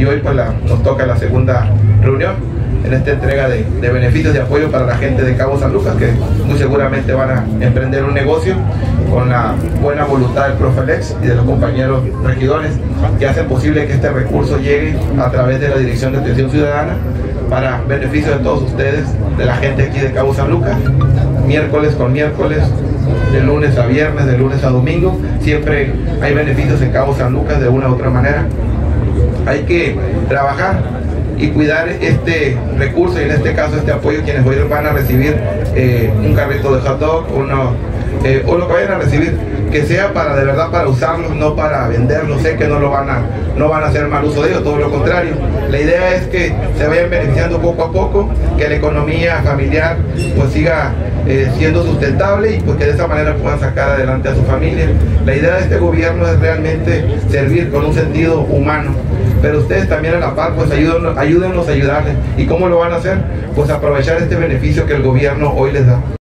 y hoy pues nos toca la segunda reunión en esta entrega de, beneficios de apoyo para la gente de Cabo San Lucas que muy seguramente van a emprender un negocio con la buena voluntad del profe Alex y de los compañeros regidores que hacen posible que este recurso llegue a través de la Dirección de Atención Ciudadana para beneficio de todos ustedes, de la gente aquí de Cabo San Lucas, miércoles con miércoles, de lunes a viernes, de lunes a domingo, siempre hay beneficios en Cabo San Lucas de una u otra manera. Hay que trabajar y cuidar este recurso y en este caso este apoyo quienes hoy van a recibir eh, un carrito de hot dog uno, eh, o lo que vayan a recibir que sea para de verdad para usarlos no para venderlos. Sé que no lo van a no van a hacer mal uso de ellos todo lo contrario. La idea es que se vayan beneficiando poco a poco que la economía familiar pues siga eh, siendo sustentable y pues que de esa manera puedan sacar adelante a su familia. La idea de este gobierno es realmente servir con un sentido humano. Pero ustedes también a la par, pues ayúdenos, ayúdenos a ayudarles. ¿Y cómo lo van a hacer? Pues aprovechar este beneficio que el gobierno hoy les da.